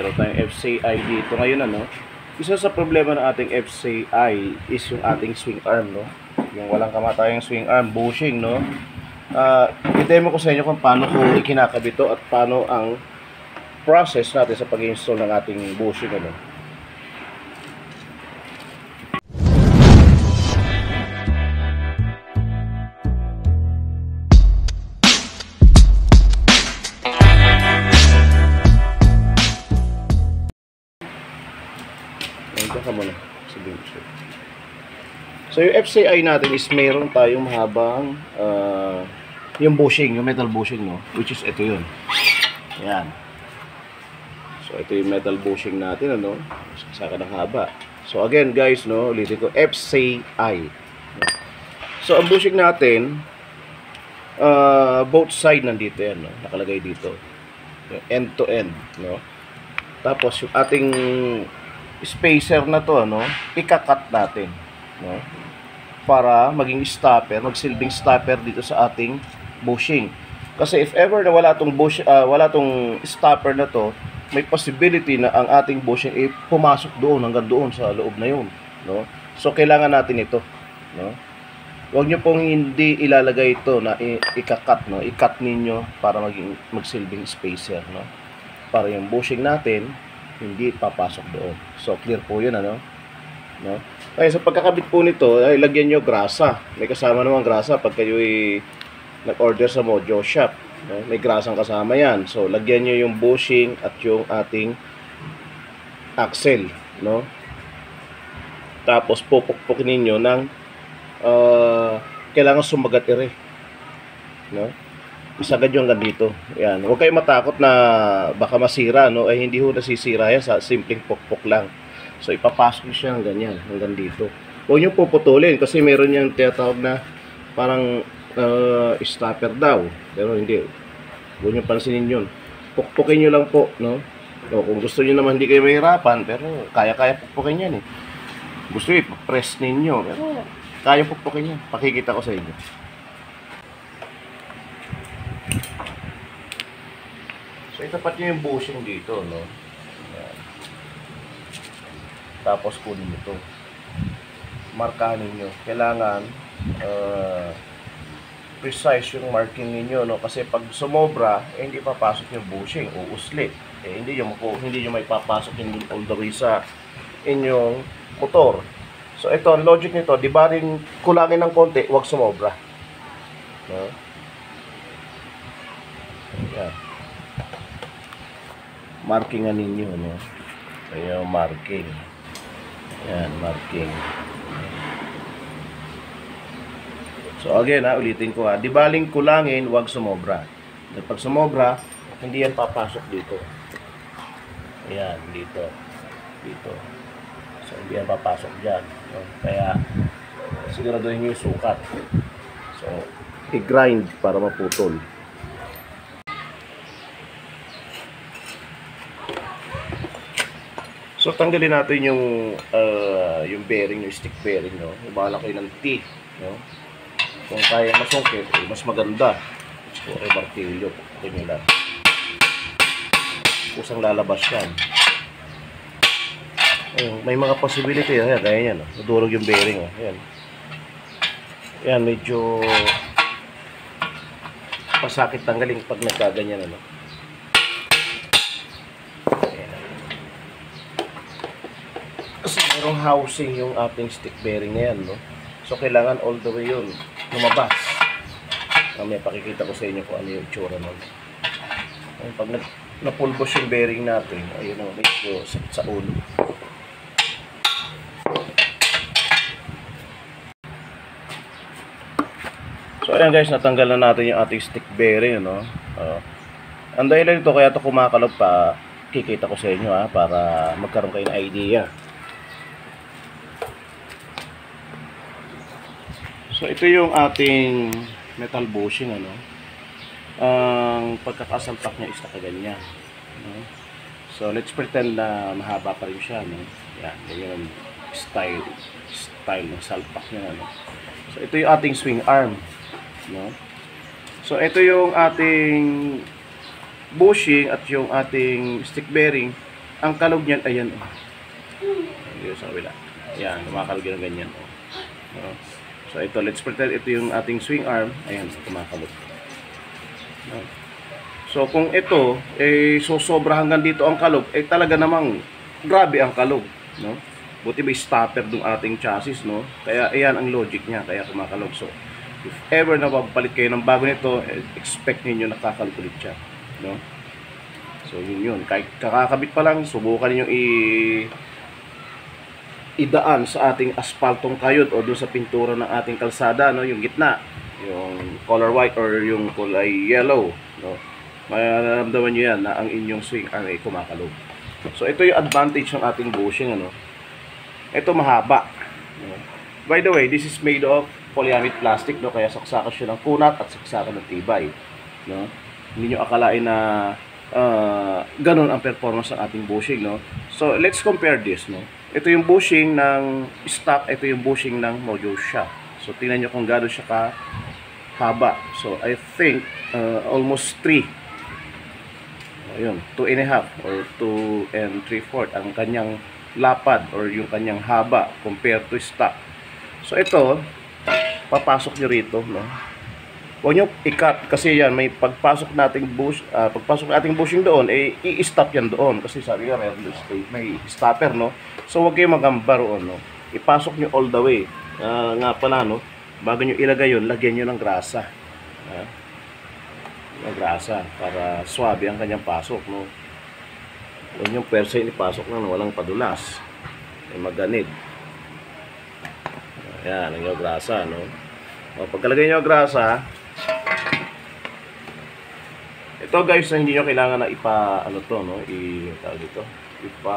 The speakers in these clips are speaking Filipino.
Meron tayong FCI dito ngayon ano. Isa sa problema ng ating FCI is yung ating swing arm no. Yung walang kamatayang swing arm, bushing no. Uh, i-demo ko sa inyo kung paano ko ikinakabit to at paano ang process natin sa pag-install ng ating bushing ano. So yung FCI natin is meron tayong mahabang uh, yung bushing, yung metal bushing no, which is ito yun. Yan. So ito yung metal bushing natin ano, saka ng haba. So again guys no, ulitin ko FCI. So ang bushing natin uh, both side nandito yan no, nakalagay dito. End to end no. Tapos yung ating spacer na to ano, ikakat natin, no? Para maging stopper, magsilbing stopper dito sa ating bushing. Kasi if ever na wala tong bush, uh, wala tong stopper na to, may possibility na ang ating bushing ay pumasok doon hanggang doon sa loob na 'yon, no? So kailangan natin ito, no? Huwag niyo pong hindi ilalagay ito na ikakat, no? I-cut ninyo para maging magsilbing spacer, no? Para yung bushing natin hindi papasok doon. So, clear po yun, ano? No? Kaya sa pagkakabit po nito, ay lagyan nyo grasa. May kasama naman grasa pag kayo ay nag-order sa Mojo Shop. No? May grasang kasama yan. So, lagyan nyo yung bushing at yung ating axle. No? Tapos, pupukpuk ninyo ng uh, kailangan sumagat ire. No? isagad yung hanggang dito. Yan. Huwag kayong matakot na baka masira, no? Ay hindi ho nasisira yan sa simpleng pokpok lang. So ipapasok nyo siya hanggang yan, hanggang dito. Huwag nyo puputulin kasi meron yung tinatawag na parang uh, stopper daw. Pero hindi. Huwag nyo pansinin yun. Pukpukin nyo lang po, no? O, kung gusto nyo naman hindi kayo mahirapan, pero kaya-kaya pukpukin yan eh. Gusto nyo press ninyo, pero kaya pukpukin yan. Pakikita ko sa inyo. So, itapat nyo yung bushing dito, no? Tapos, kunin nyo ito. Markahan ninyo. Kailangan, uh, precise yung marking ninyo, no? Kasi pag sumobra, eh, hindi papasok yung bushing, uusli. Eh, hindi nyo, hindi nyo may papasok yung all the way sa inyong motor. So, ito, ang logic nito, di ba rin kulangin ng konti, huwag sumobra. No? Ayan markingan ninyo no ayan marking ayan marking. So again ha ulitin ko ha. Di baling kulangin wag sumobra. Pag sumobra hindi yan papasok dito. Ayan dito. Dito. So hindi yan papasok dyan. No? kaya siguraduhin nyo yung sukat. So i-grind para maputol So tanggalin natin yung uh, yung bearing, yung stick bearing, no. Bahala kayo ng T, no. Kung kaya masungkit, eh, mas maganda. So, ay martilyo, nyo lang. Kusang lalabas yan. Ayun, may mga possibility, ayan, kaya yan, no. Nadurog yung bearing, oh. Ayan. Ayan, medyo pasakit tanggalin pag nagkaganyan, ano. Merong housing yung ating stick bearing na yan, no? So, kailangan all the way yun lumabas. Mamaya pakikita ko sa inyo kung ano yung itsura nun. Ayun, pag napulbos yung bearing natin, ayun ang medyo sa, sa ulo. So, ayan guys, natanggal na natin yung ating stick bearing, no? Uh, ang dahilan nito, kaya ito kumakalog pa, kikita ko sa inyo, ha, para magkaroon kayo ng idea. So ito yung ating metal bushing ano. Ang pagkakasalpak niya is nakaganyan. No? So let's pretend na mahaba pa rin siya no. Yan, ganyan ang style style ng salpak niya ano. So ito yung ating swing arm, no. So ito yung ating bushing at yung ating stick bearing ang kalog niyan, ayan, oh. Dito sa kabila. Ayan, kumakalog yan ganyan, oh. No? So, ito, let's pretend ito yung ating swing arm. Ayan, kumakalog. No? So, kung ito, eh, so sobra hanggang dito ang kalog, eh, talaga namang grabe ang kalog, no? Buti may stopper dung ating chassis, no? Kaya, ayan ang logic niya, kaya kumakalog. So, if ever na mapapalit kayo ng bago nito, eh, expect niyo nakakalog ulit siya, no? So, yun yun. Kahit kakakabit pa lang, subukan niyo i idaan sa ating aspaltong kayod o doon sa pintura ng ating kalsada, no? Yung gitna, yung color white or yung kulay yellow, no? Mararamdaman niyo yan na ang inyong swing ay kumakalog. So, ito yung advantage ng ating bushing, ano? Ito mahaba. No? By the way, this is made of polyamide plastic, no? Kaya saksakan siya ng kunat at saksakan ng tibay, no? Hindi nyo akalain na uh, ganun ang performance ng ating bushing, no? So, let's compare this, no? Ito yung bushing ng stock, ito yung bushing ng Mojo Shop. So, tingnan nyo kung gano'n siya ka haba. So, I think uh, almost 3 ayun, 2 and a half or 2 and 3 fourth ang kanyang lapad or yung kanyang haba compared to stock. So ito, papasok nyo rito, no? Huwag nyo i-cut kasi yan, may pagpasok nating bush, uh, pagpasok nating bushing doon, eh, i-stop yan doon kasi sabi nga may, may stopper, no? So huwag kayo magamba roon, no? Ipasok nyo all the way. Uh, nga pala, no? Bago nyo ilagay yun, lagyan nyo ng grasa. Uh, ng grasa para swabe ang kanyang pasok no huwag yung persa ipasok na walang padulas ay maganid ayan ang yung grasa no o, pagkalagay nyo grasa ito guys hindi nyo kailangan na ipa ano to no i tawag dito ipa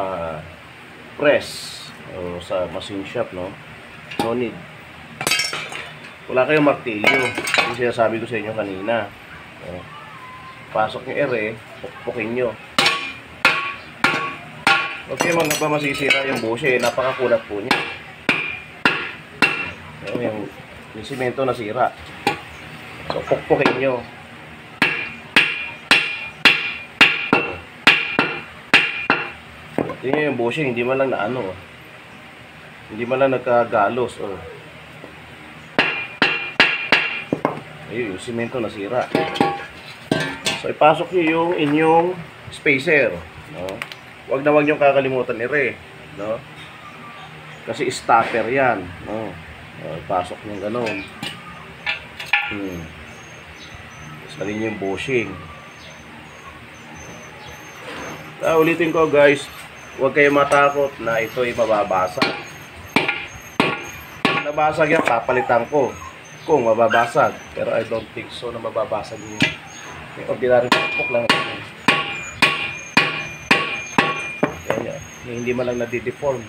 press o, sa machine shop no no need wala kayong martilyo yung sinasabi ko sa inyo kanina Oh. Pasok nyo ere, pukpukin nyo. Okay, mga ba masisira yung busi, eh. napakakulat po niya. So, yung, yung simento nasira. So, pukpukin nyo. Tingnan yung bushing, hindi man lang na ano. Hindi man lang nagkagalos. Oh. Ayun, yung simento nasira. So, ipasok nyo yung inyong spacer. No? Huwag na huwag nyo kakalimutan ni Re. No? Kasi stopper yan. No? So, ipasok nyo ganun. Hmm. Salin yung bushing. Ah, ulitin ko guys, huwag kayo matakot na ito ay mababasag. Nabasag yan, papalitan ko kung mababasag. Pero I don't think so na mababasag yun. May ordinary pokpok lang. Yan. Hindi man lang nadideform.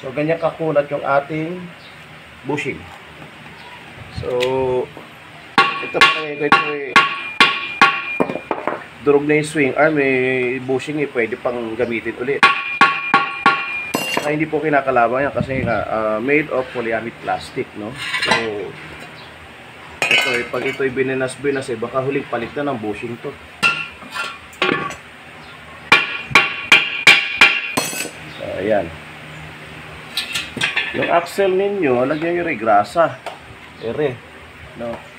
So, ganyan kakulat yung ating bushing. So, ito pa ito, ito eh, durog na yung swing arm, eh, bushing eh, pwede pang gamitin ulit. Na hindi po kinakalaban yan kasi nga uh, made of polyamide plastic no? So ito eh, pag ito bininas-binas eh baka huling palit na ng bushing to. So ayan. Yung axle ninyo lagyan nyo rin grasa. Ere. No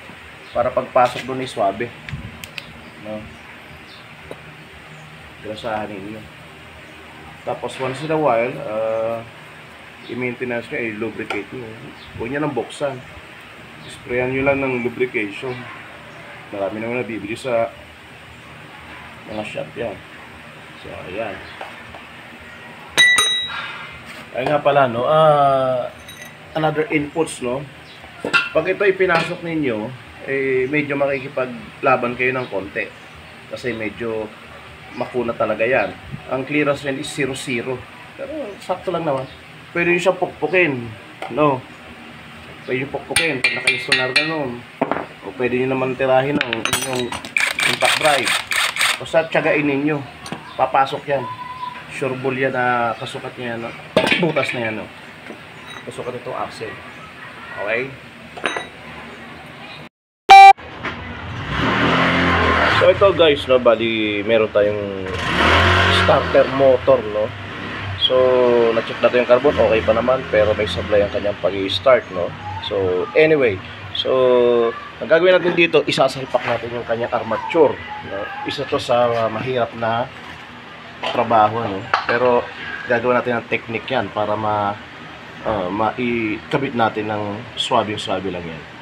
para pagpasok doon ay swabe no grasahan ninyo tapos once in a while, uh, i-maintenance nyo, i-lubricate nyo. Huwag nyo nang buksan. Sprayan nyo lang ng lubrication. Marami naman nabibili sa mga shop yan. So, ayan. Ay nga pala, no, uh, another inputs, no, pag ito ipinasok ninyo, eh, medyo makikipaglaban kayo ng konti. Kasi medyo makuna talaga yan. Ang clearance niyan is 0-0. Pero sakto lang naman. Pwede nyo siyang pukpukin. No? Pwede nyo pukpukin pag naka-installer na. O pwede nyo naman tirahin ng inyong impact drive. Basta tiyagain ninyo. Papasok yan. Sure bull yan na kasukat niya. No? Butas na yan. No? Kasukat itong axle. Okay? So ito guys, no, bali meron tayong starter motor, no. So, na-check natin yung carbon, okay pa naman, pero may sablay ang kanyang pag-start, no. So, anyway, so ang gagawin natin dito, isasalpak natin yung kanyang armature, no. Isa to sa mahirap na trabaho, no. Pero gagawin natin ng technique yan para ma uh, maikabit natin ng swabe-swabe lang yan.